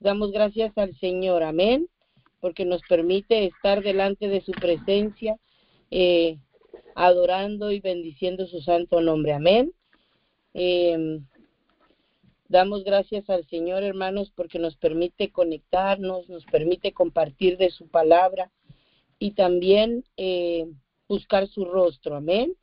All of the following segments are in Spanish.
Damos gracias al Señor, amén, porque nos permite estar delante de su presencia, eh, adorando y bendiciendo su santo nombre, amén. Em, damos gracias al Señor, hermanos, porque nos permite conectarnos, nos permite compartir de su palabra y también eh, buscar su rostro, amén,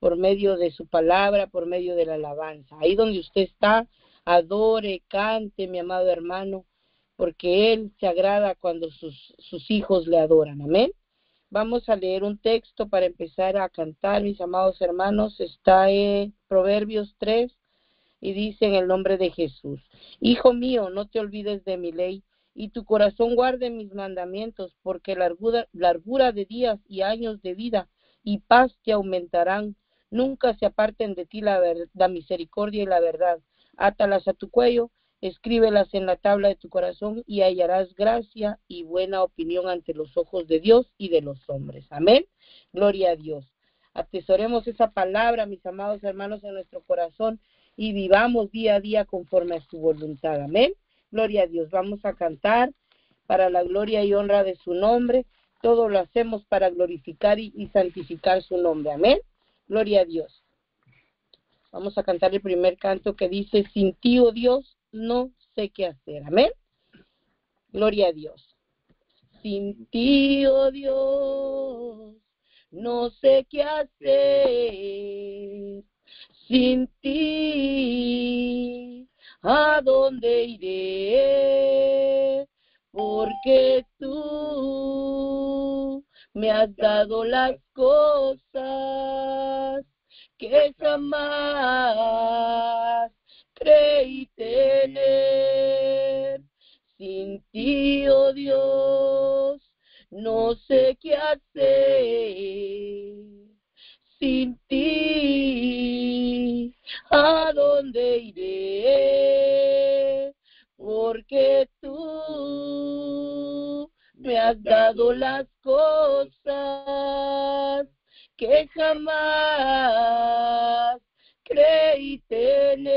por medio de su palabra, por medio de la alabanza. Ahí donde usted está, adore, cante, mi amado hermano, porque Él se agrada cuando sus, sus hijos le adoran. Amén. Vamos a leer un texto para empezar a cantar, mis amados hermanos. Está en Proverbios 3 y dice en el nombre de Jesús, Hijo mío, no te olvides de mi ley y tu corazón guarde mis mandamientos, porque largura, largura de días y años de vida y paz te aumentarán. Nunca se aparten de ti la, la misericordia y la verdad. Átalas a tu cuello escríbelas en la tabla de tu corazón y hallarás gracia y buena opinión ante los ojos de Dios y de los hombres. Amén. Gloria a Dios. Atesoremos esa palabra, mis amados hermanos, en nuestro corazón y vivamos día a día conforme a su voluntad. Amén. Gloria a Dios. Vamos a cantar para la gloria y honra de su nombre. Todo lo hacemos para glorificar y, y santificar su nombre. Amén. Gloria a Dios. Vamos a cantar el primer canto que dice, sin ti, oh Dios, no sé qué hacer. Amén. Gloria a Dios. Sin ti, oh Dios, no sé qué hacer. Sin ti, ¿a dónde iré? Porque tú me has dado las cosas que jamás Sin ti, oh Dios, no sé qué hacer. Sin ti, ¿a dónde iré? Porque tú me has dado las cosas que jamás creí tener.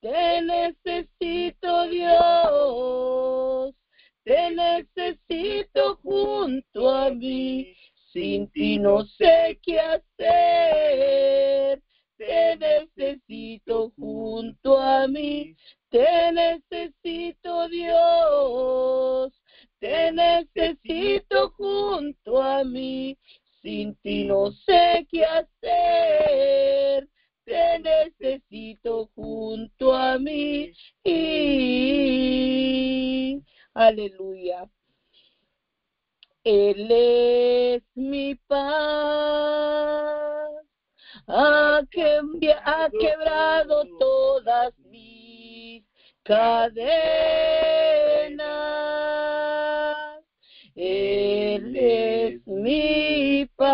Te necesito Dios, te necesito junto a mí, sin ti no sé qué hacer. Te necesito junto a mí, te necesito Dios, te necesito junto a mí, sin ti no sé qué hacer, te necesito junto a mí. Y... Aleluya. Él es mi paz, ha, ha quebrado todas mis cadenas. Él es mi paz,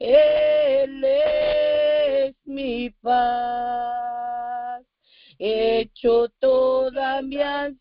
Él es mi paz. Hecho toda mi ansiedad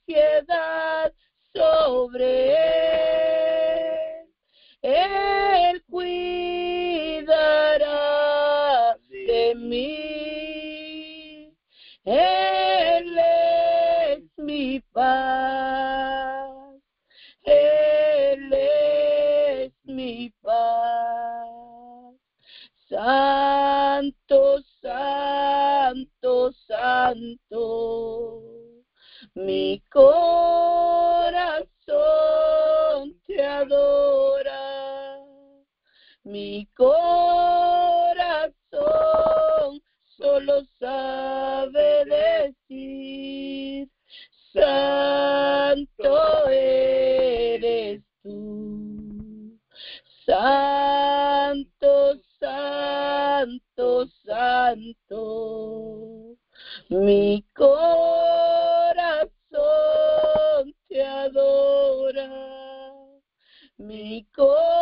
mi corazón te adora, mi corazón solo sabe decir, santo eres tú, santo, santo, santo, mi corazón mi corazón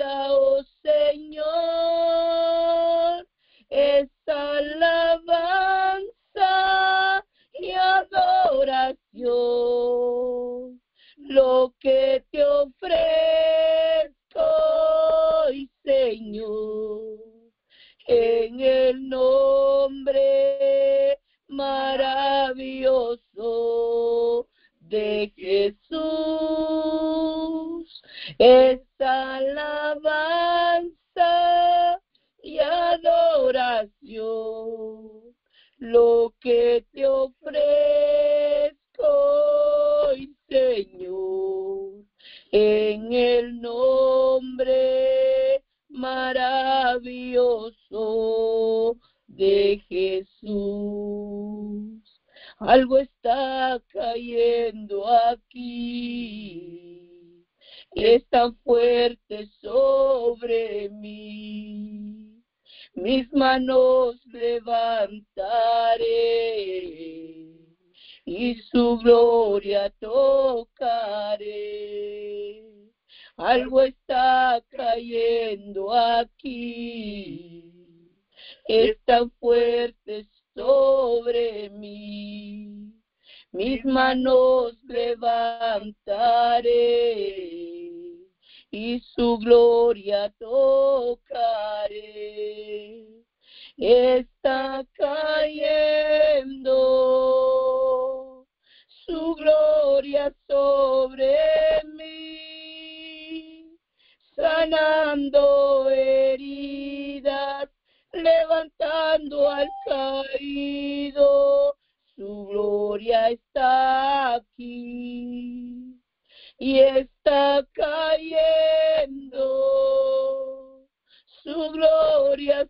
though lo que te ofrezco, Señor, en el nombre maravilloso de Jesús. Algo manos levantaré y su gloria tocaré. Algo está cayendo aquí, es tan fuerte sobre mí. Mis manos levantaré y su gloria tocaré. Está cayendo su gloria sobre mí, sanando heridas levantando al caído, su gloria está aquí y está cayendo. Su gloria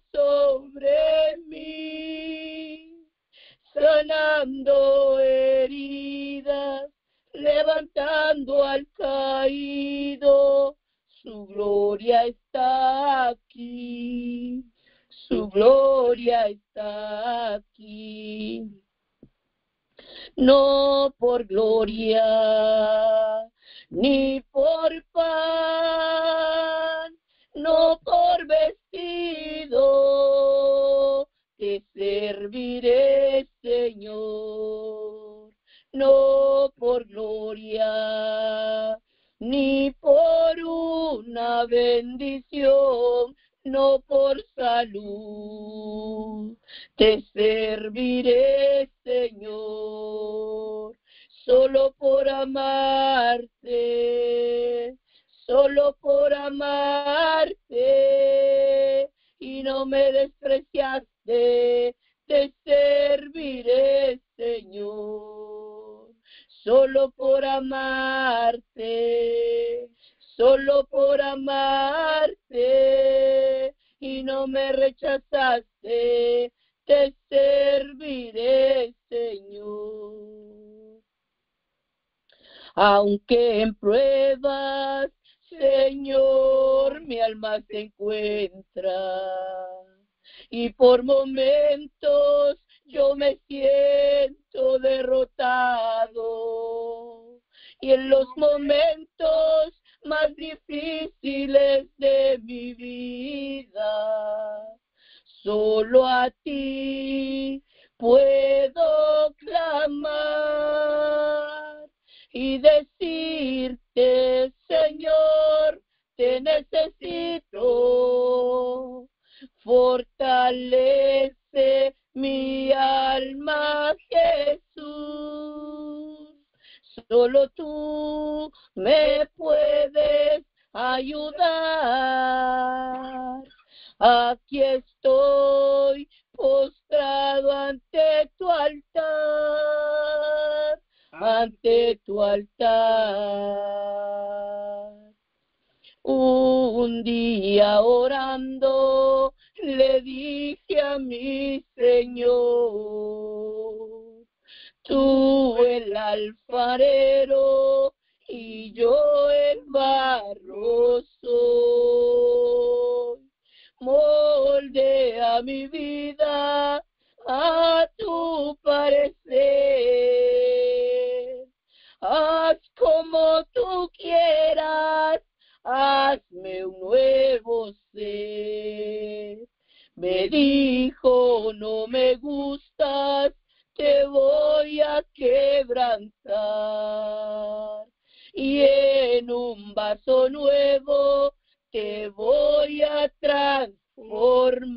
heridas, levantando al caído, su gloria está aquí su gloria está aquí. No por gloria, ni por pan, no por vestido, te serviré, Señor. No por gloria, ni por una bendición, no por salud. Te serviré, Señor, solo por amarte, solo por amarte. Y no me despreciaste, te serviré, Señor, solo por amarte solo por amarte y no me rechazaste, te serviré, Señor. Aunque en pruebas, Señor, mi alma se encuentra y por momentos yo me siento derrotado y en los momentos más difíciles de mi vida. Solo a ti puedo clamar y decirte, Señor, te necesito. Señor. Tú el alfarero y yo el barro soy. Moldea mi vida a tu parecer. Haz como tú quieras, hazme un nuevo ser dijo, no me gustas, te voy a quebrantar. Y en un vaso nuevo te voy a transformar.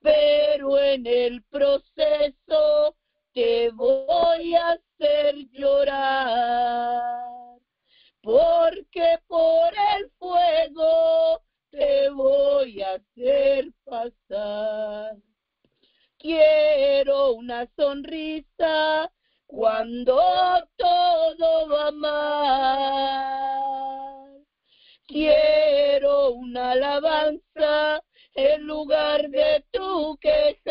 Pero en el proceso te voy a hacer llorar. Porque por el fuego te voy a hacer pasar. Quiero una sonrisa cuando todo va mal. Quiero una alabanza en lugar de tu quejar.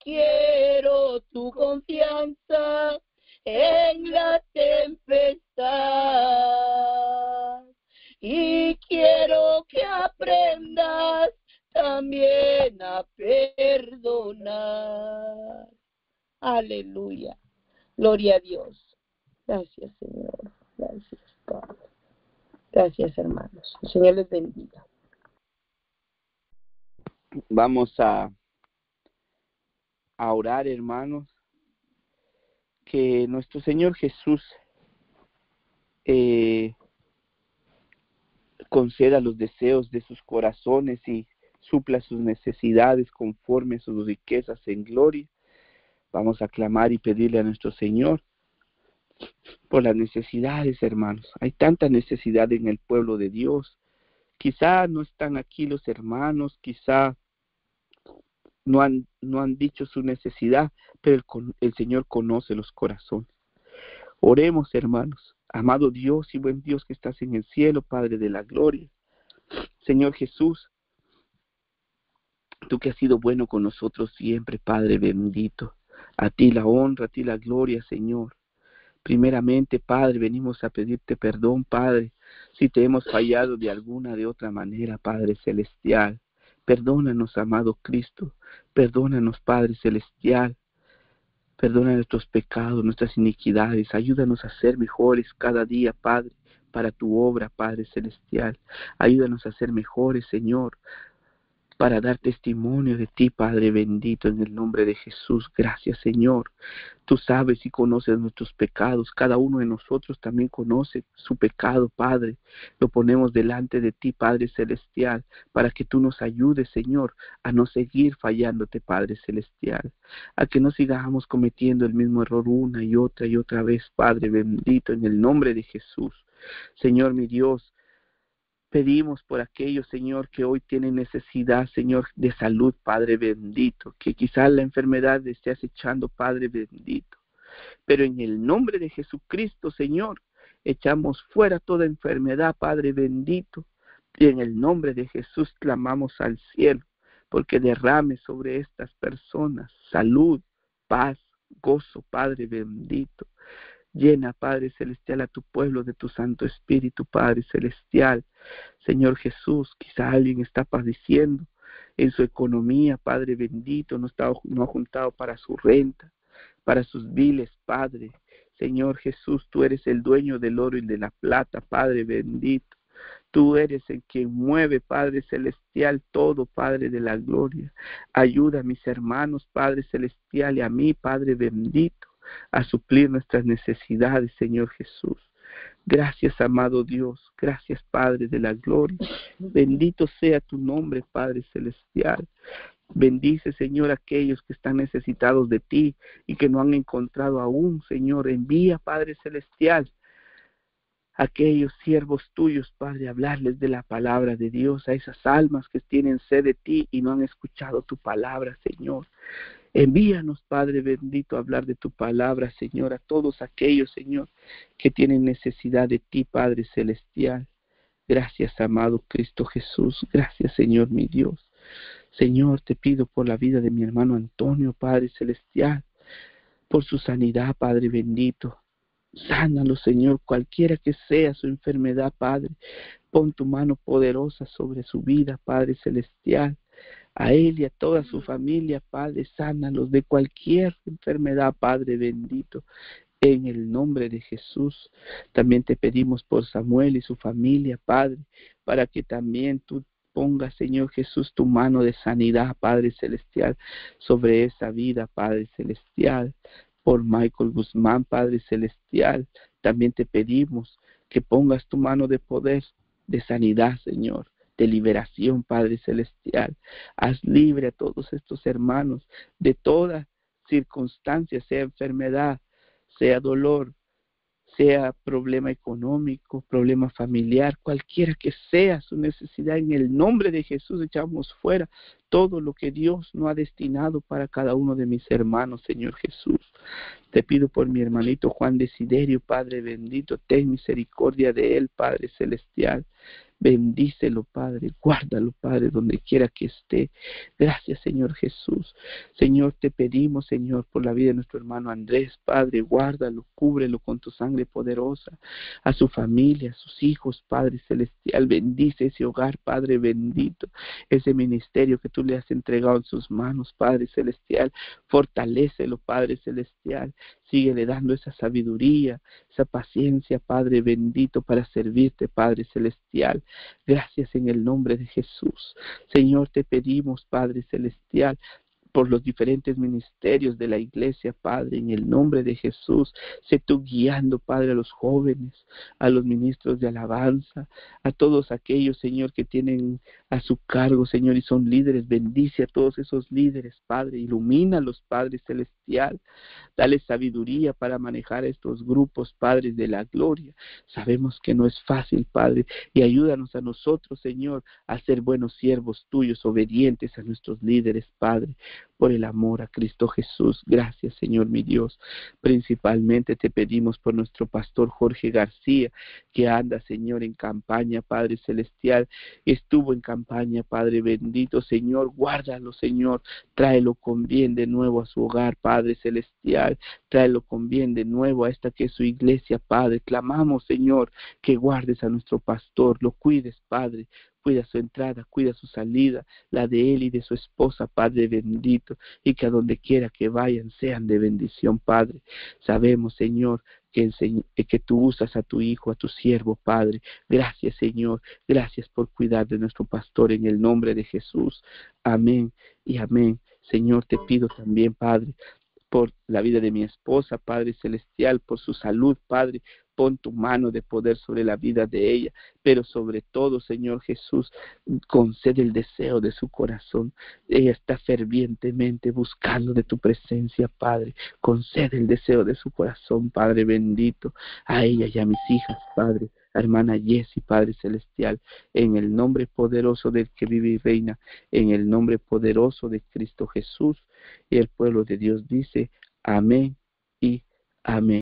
Quiero tu confianza en la tempestad. También a perdonar. Aleluya. Gloria a Dios. Gracias, Señor. Gracias, Padre. Gracias, hermanos. El Señor les bendiga. Vamos a, a orar, hermanos, que nuestro Señor Jesús eh, conceda los deseos de sus corazones y supla sus necesidades conforme a sus riquezas en gloria. Vamos a clamar y pedirle a nuestro Señor por las necesidades, hermanos. Hay tanta necesidad en el pueblo de Dios. Quizá no están aquí los hermanos, quizá no han, no han dicho su necesidad, pero el, el Señor conoce los corazones. Oremos, hermanos. Amado Dios y buen Dios que estás en el cielo, Padre de la gloria. Señor Jesús, tú que has sido bueno con nosotros siempre, Padre bendito. A ti la honra, a ti la gloria, Señor. Primeramente, Padre, venimos a pedirte perdón, Padre, si te hemos fallado de alguna de otra manera, Padre celestial. Perdónanos, amado Cristo. Perdónanos, Padre celestial. Perdona nuestros pecados, nuestras iniquidades. Ayúdanos a ser mejores cada día, Padre, para tu obra, Padre celestial. Ayúdanos a ser mejores, Señor, para dar testimonio de ti, Padre bendito, en el nombre de Jesús. Gracias, Señor. Tú sabes y conoces nuestros pecados. Cada uno de nosotros también conoce su pecado, Padre. Lo ponemos delante de ti, Padre celestial, para que tú nos ayudes, Señor, a no seguir fallándote, Padre celestial. A que no sigamos cometiendo el mismo error una y otra y otra vez, Padre bendito, en el nombre de Jesús. Señor mi Dios, Pedimos por aquellos, Señor, que hoy tienen necesidad, Señor, de salud, Padre bendito, que quizás la enfermedad esté acechando, Padre bendito. Pero en el nombre de Jesucristo, Señor, echamos fuera toda enfermedad, Padre bendito. Y en el nombre de Jesús clamamos al cielo, porque derrame sobre estas personas salud, paz, gozo, Padre bendito. Llena, Padre Celestial, a tu pueblo de tu Santo Espíritu, Padre Celestial. Señor Jesús, quizá alguien está padeciendo en su economía, Padre bendito, no, está, no ha juntado para su renta, para sus biles, Padre. Señor Jesús, tú eres el dueño del oro y de la plata, Padre bendito. Tú eres el que mueve, Padre Celestial, todo, Padre de la gloria. Ayuda a mis hermanos, Padre Celestial, y a mí, Padre bendito a suplir nuestras necesidades, Señor Jesús. Gracias, amado Dios. Gracias, Padre de la gloria. Bendito sea tu nombre, Padre celestial. Bendice, Señor, aquellos que están necesitados de ti y que no han encontrado aún, Señor. Envía, Padre celestial, aquellos siervos tuyos, Padre, hablarles de la palabra de Dios, a esas almas que tienen sed de ti y no han escuchado tu palabra, Señor. Envíanos, Padre bendito, a hablar de tu palabra, Señor, a todos aquellos, Señor, que tienen necesidad de ti, Padre celestial. Gracias, amado Cristo Jesús. Gracias, Señor, mi Dios. Señor, te pido por la vida de mi hermano Antonio, Padre celestial, por su sanidad, Padre bendito. Sánalo, Señor, cualquiera que sea su enfermedad, Padre. Pon tu mano poderosa sobre su vida, Padre celestial a él y a toda su familia, Padre, sánalos de cualquier enfermedad, Padre bendito. En el nombre de Jesús, también te pedimos por Samuel y su familia, Padre, para que también tú ponga, Señor Jesús, tu mano de sanidad, Padre Celestial, sobre esa vida, Padre Celestial. Por Michael Guzmán, Padre Celestial, también te pedimos que pongas tu mano de poder, de sanidad, Señor, de liberación, Padre Celestial. Haz libre a todos estos hermanos de toda circunstancia, sea enfermedad, sea dolor, sea problema económico, problema familiar, cualquiera que sea su necesidad, en el nombre de Jesús echamos fuera todo lo que Dios no ha destinado para cada uno de mis hermanos, Señor Jesús. Te pido por mi hermanito Juan Desiderio, Padre bendito, ten misericordia de él, Padre celestial. Bendícelo, Padre, guárdalo, Padre, donde quiera que esté. Gracias, Señor Jesús. Señor, te pedimos, Señor, por la vida de nuestro hermano Andrés, Padre, guárdalo, cúbrelo con tu sangre poderosa. A su familia, a sus hijos, Padre celestial, bendice ese hogar, Padre bendito, ese ministerio que tú le has entregado en sus manos, Padre celestial. Fortalécelo, Padre celestial. Síguele dando esa sabiduría, esa paciencia, Padre bendito, para servirte, Padre celestial. Gracias en el nombre de Jesús. Señor, te pedimos, Padre celestial, por los diferentes ministerios de la iglesia, Padre, en el nombre de Jesús. Sé tú guiando, Padre, a los jóvenes, a los ministros de alabanza, a todos aquellos, Señor, que tienen a su cargo, Señor, y son líderes. Bendice a todos esos líderes, Padre. Ilumina a los Padres Dale sabiduría para manejar estos grupos, Padres de la gloria. Sabemos que no es fácil, Padre, y ayúdanos a nosotros, Señor, a ser buenos siervos tuyos, obedientes a nuestros líderes, Padre por el amor a Cristo Jesús. Gracias, Señor mi Dios. Principalmente te pedimos por nuestro pastor Jorge García, que anda, Señor, en campaña, Padre Celestial. Estuvo en campaña, Padre bendito, Señor. Guárdalo, Señor. Tráelo con bien de nuevo a su hogar, Padre Celestial. Tráelo con bien de nuevo a esta que es su iglesia, Padre. Clamamos, Señor, que guardes a nuestro pastor, lo cuides, Padre cuida su entrada, cuida su salida, la de él y de su esposa, Padre bendito, y que a donde quiera que vayan sean de bendición, Padre. Sabemos, Señor, que, que tú usas a tu Hijo, a tu siervo, Padre. Gracias, Señor. Gracias por cuidar de nuestro pastor en el nombre de Jesús. Amén y amén. Señor, te pido también, Padre, por la vida de mi esposa, Padre Celestial, por su salud, Padre, pon tu mano de poder sobre la vida de ella, pero sobre todo, Señor Jesús, concede el deseo de su corazón. Ella está fervientemente buscando de tu presencia, Padre. Concede el deseo de su corazón, Padre bendito, a ella y a mis hijas, Padre hermana Jessie, Padre Celestial, en el nombre poderoso del que vive y reina, en el nombre poderoso de Cristo Jesús. Y el pueblo de Dios dice, amén y amén.